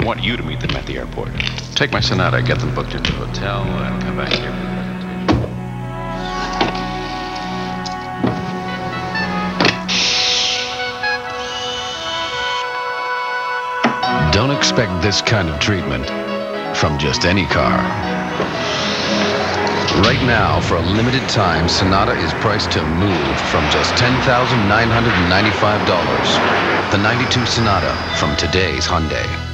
I want you to meet them at the airport. Take my Sonata, get them booked into a hotel, and come back here. Don't expect this kind of treatment from just any car. Right now, for a limited time, Sonata is priced to move from just $10,995. The 92 Sonata from today's Hyundai.